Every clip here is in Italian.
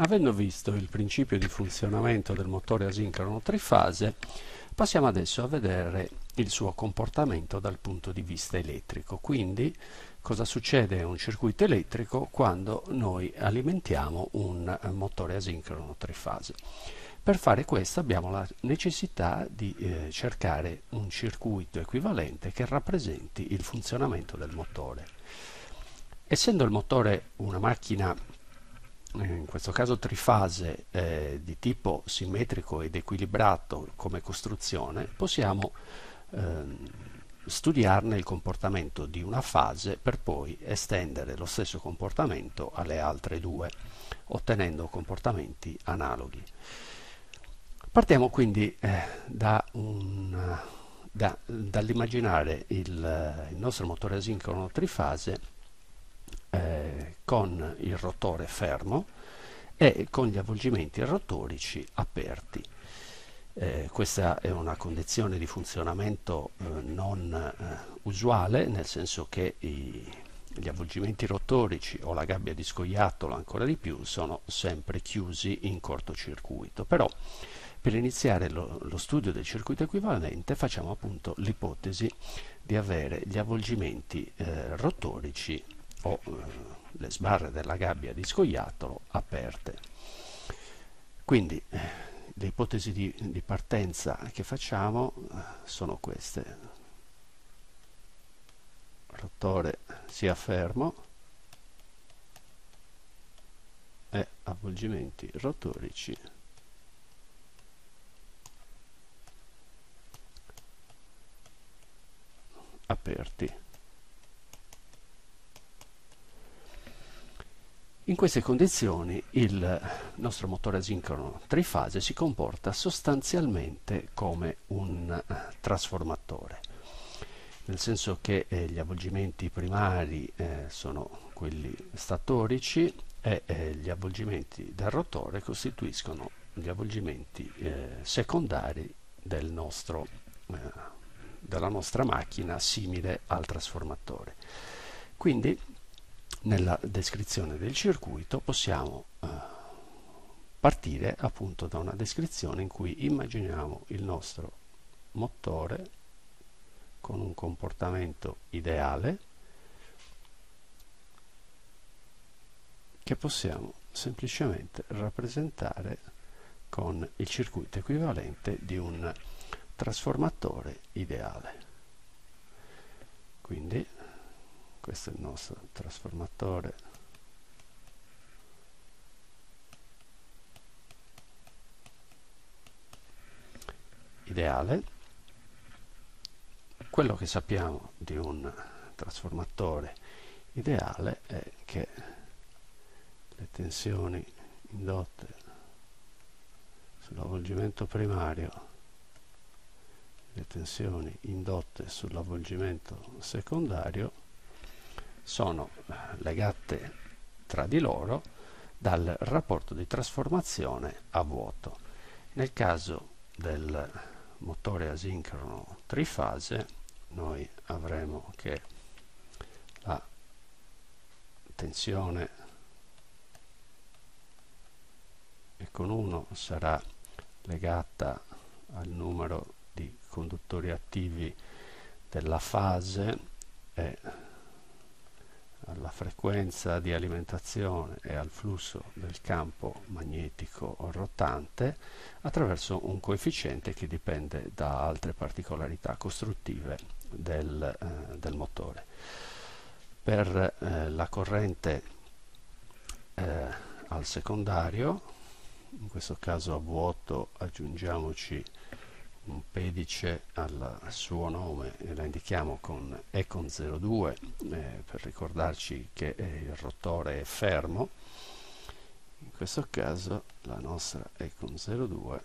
Avendo visto il principio di funzionamento del motore asincrono trifase, passiamo adesso a vedere il suo comportamento dal punto di vista elettrico. Quindi cosa succede a un circuito elettrico quando noi alimentiamo un motore asincrono trifase. Per fare questo abbiamo la necessità di eh, cercare un circuito equivalente che rappresenti il funzionamento del motore. Essendo il motore una macchina in questo caso trifase eh, di tipo simmetrico ed equilibrato come costruzione, possiamo ehm, studiarne il comportamento di una fase per poi estendere lo stesso comportamento alle altre due, ottenendo comportamenti analoghi. Partiamo quindi eh, da da, dall'immaginare il, il, nostro motore asincrono trifase eh, con il rotore fermo e con gli avvolgimenti rotorici aperti. Eh, questa è una condizione di funzionamento eh, non eh, usuale, nel senso che i, gli avvolgimenti rotorici o la gabbia di scoiattolo ancora di più sono sempre chiusi in cortocircuito. Però per iniziare lo, lo studio del circuito equivalente facciamo appunto l'ipotesi di avere gli avvolgimenti eh, rotorici o eh, le sbarre della gabbia di scoiattolo aperte. Quindi le ipotesi di, di, partenza che facciamo eh, sono queste. Rotore sia fermo e avvolgimenti rotorici aperti. In queste condizioni il nostro motore asincrono trifase si comporta sostanzialmente come un eh, trasformatore, nel senso che eh, gli avvolgimenti primari eh, sono quelli statorici e eh, gli avvolgimenti del rotore costituiscono gli avvolgimenti eh, secondari del nostro eh, della nostra macchina simile al trasformatore. Quindi nella descrizione del circuito possiamo eh, partire appunto da una descrizione in cui immaginiamo il nostro motore con un comportamento ideale che possiamo semplicemente rappresentare con il circuito equivalente di un trasformatore ideale. Quindi questo è il nostro trasformatore ideale. Quello che sappiamo di un trasformatore ideale è che le tensioni indotte sull'avvolgimento primario le tensioni indotte sull'avvolgimento secondario sono eh, legate tra di loro dal rapporto di trasformazione a vuoto. Nel caso del motore asincrono trifase noi avremo che la tensione e con 1 sarà legata al numero di conduttori attivi della fase e alla frequenza di alimentazione e al flusso del campo magnetico rotante attraverso un coefficiente che dipende da altre particolarità costruttive del, eh, del motore. Per eh, la corrente eh, al secondario, in questo caso a vuoto aggiungiamoci un pedice al suo nome la indichiamo con Econ 02 eh, per ricordarci che il rotore è fermo. In questo caso la nostra Econ 02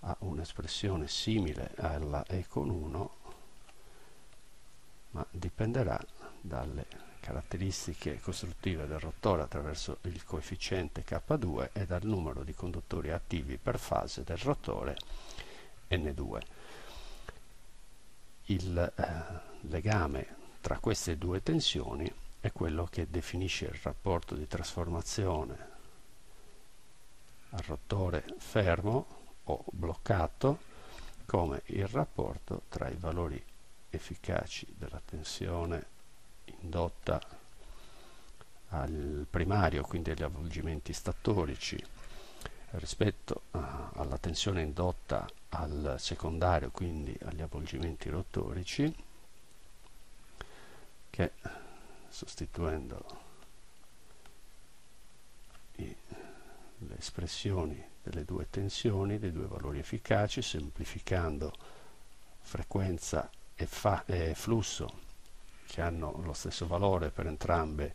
ha un'espressione simile alla Econ 1 ma dipenderà dalle caratteristiche costruttive del rotore attraverso il coefficiente K2 e dal numero di conduttori attivi per fase del rotore N2. Il eh, legame tra queste due tensioni è quello che definisce il rapporto di trasformazione al rotore fermo o bloccato come il rapporto tra i valori efficaci della tensione indotta al primario, quindi agli avvolgimenti statorici, rispetto a, alla tensione indotta al secondario, quindi agli avvolgimenti rotorici, che sostituendo le espressioni delle due tensioni, dei due valori efficaci, semplificando frequenza e, e flusso che hanno lo stesso valore per entrambe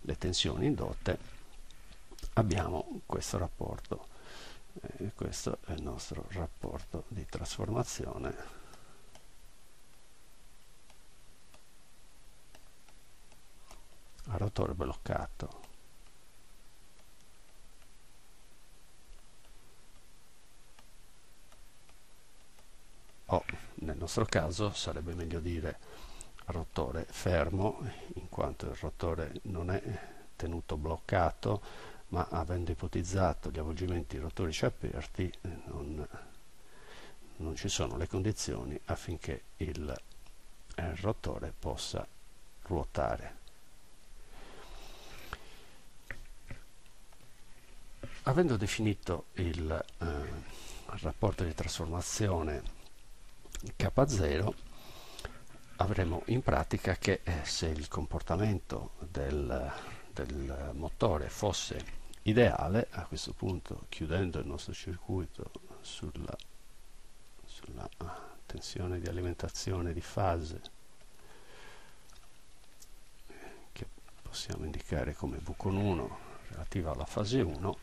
le tensioni indotte, abbiamo questo rapporto. E questo è il nostro rapporto di trasformazione a rotore bloccato. O nel nostro caso sarebbe meglio dire rotore fermo in quanto il rotore non è tenuto bloccato ma avendo ipotizzato gli avvolgimenti rotorici aperti eh, non, non ci sono le condizioni affinché il, eh, rotore possa ruotare. Avendo definito il eh, rapporto di trasformazione K0 avremo in pratica che eh, se il comportamento del, del motore fosse ideale, a questo punto chiudendo il nostro circuito sulla, sulla tensione di alimentazione di fase che possiamo indicare come V con 1 relativa alla fase 1,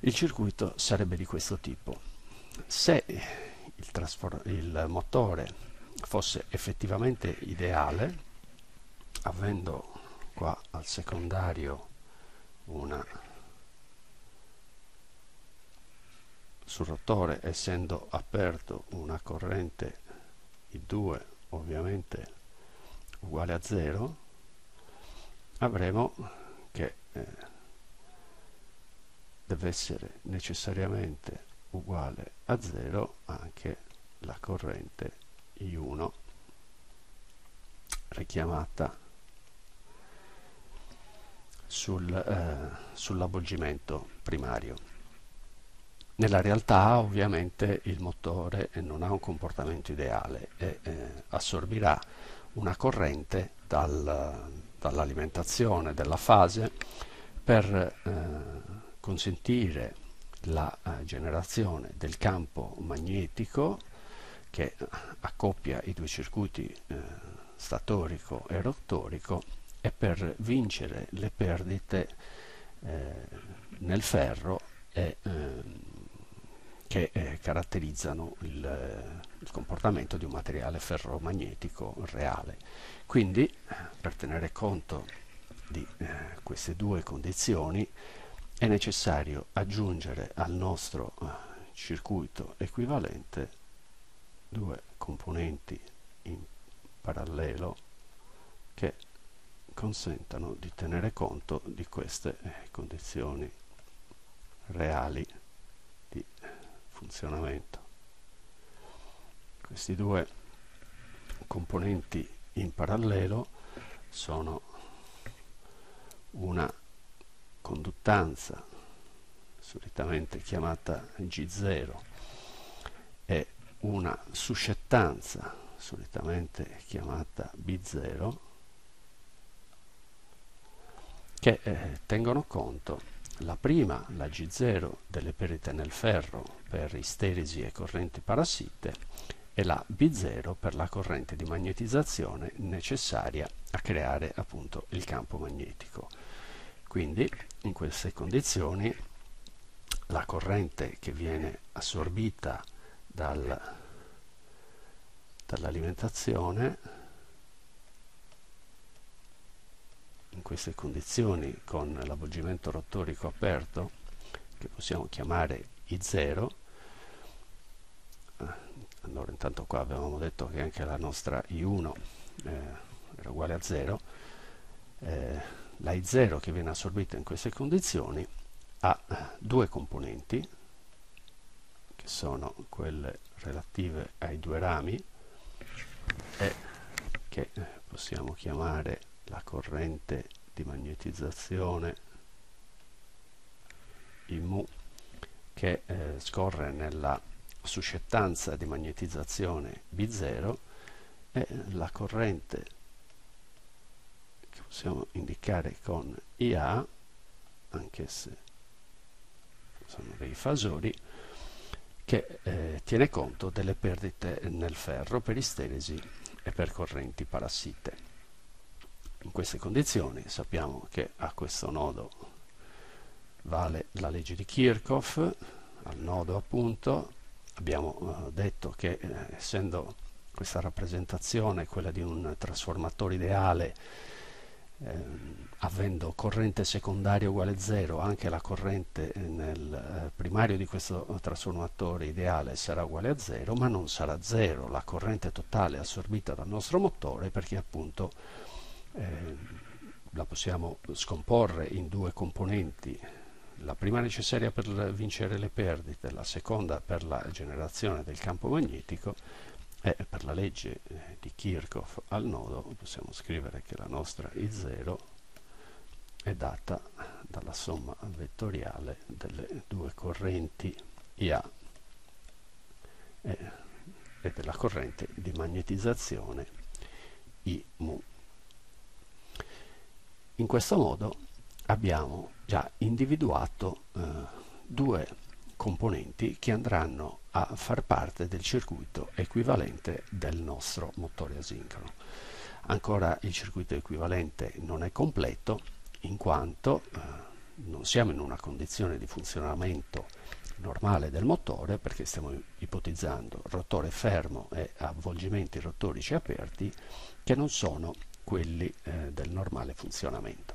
il circuito sarebbe di questo tipo. Se il, il motore fosse effettivamente ideale, avendo al secondario una sul rotore essendo aperto una corrente I2 ovviamente uguale a 0 avremo che eh, deve essere necessariamente uguale a 0 anche la corrente I1 richiamata sul, eh, sull'avvolgimento primario. Nella realtà ovviamente il motore non ha un comportamento ideale e eh, assorbirà una corrente dal, dall'alimentazione della fase per eh, consentire la eh, generazione del campo magnetico che accoppia i due circuiti eh, statorico e rotorico e per vincere le perdite eh, nel ferro e, ehm, che eh, caratterizzano il, il, comportamento di un materiale ferromagnetico reale. Quindi, per tenere conto di eh, queste due condizioni, è necessario aggiungere al nostro eh, circuito equivalente due componenti in parallelo che consentano di tenere conto di queste eh, condizioni reali di funzionamento. Questi due componenti in parallelo sono una conduttanza solitamente chiamata G0 e una suscettanza solitamente chiamata B0 che eh, tengono conto la prima, la G0, delle perdite nel ferro per isterisi e correnti parassite e la B0 per la corrente di magnetizzazione necessaria a creare appunto il campo magnetico. Quindi in queste condizioni la corrente che viene assorbita dal, dall'alimentazione in queste condizioni con l'avvolgimento rotorico aperto che possiamo chiamare I0 eh, allora intanto qua avevamo detto che anche la nostra I1 eh, era uguale a 0 eh, la I0 che viene assorbita in queste condizioni ha due componenti che sono quelle relative ai due rami e che possiamo chiamare la corrente di magnetizzazione IMU che eh, scorre nella suscettanza di magnetizzazione B0 e la corrente che possiamo indicare con IA anche se sono dei fasori che eh, tiene conto delle perdite nel ferro per isteresi e per correnti parassite. In queste condizioni sappiamo che a questo nodo vale la legge di Kirchhoff, al nodo appunto. Abbiamo eh, detto che eh, essendo questa rappresentazione quella di un trasformatore ideale eh, avendo corrente secondaria uguale a 0 anche la corrente nel eh, primario di questo trasformatore ideale sarà uguale a 0 ma non sarà 0 la corrente totale assorbita dal nostro motore perché appunto eh, la possiamo scomporre in due componenti la prima necessaria per vincere le perdite la seconda per la generazione del campo magnetico e per la legge eh, di Kirchhoff al nodo possiamo scrivere che la nostra I0 è data dalla somma vettoriale delle due correnti IA e, e della corrente di magnetizzazione I mu. In questo modo abbiamo già individuato eh, due componenti che andranno a far parte del circuito equivalente del nostro motore asincrono. Ancora il circuito equivalente non è completo in quanto eh, non siamo in una condizione di funzionamento normale del motore perché stiamo ipotizzando rotore fermo e avvolgimenti rotorici aperti che non sono quelli eh, del normale funzionamento.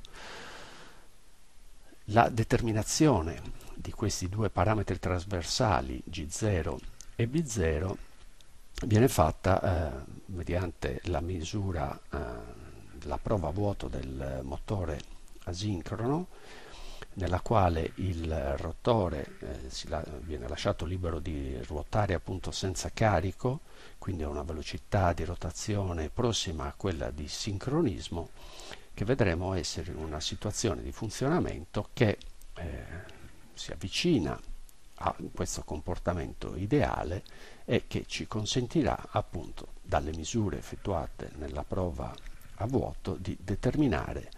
La determinazione di questi due parametri trasversali G0 e B0 viene fatta eh, mediante la misura, eh, la prova a vuoto del motore asincrono nella quale il rotore eh, la, viene lasciato libero di ruotare appunto senza carico, quindi a una velocità di rotazione prossima a quella di sincronismo che vedremo essere in una situazione di funzionamento che eh, si avvicina a questo comportamento ideale e che ci consentirà appunto dalle misure effettuate nella prova a vuoto di determinare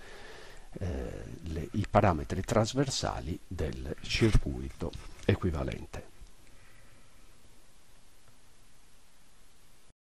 eh, le, i parametri trasversali del circuito equivalente.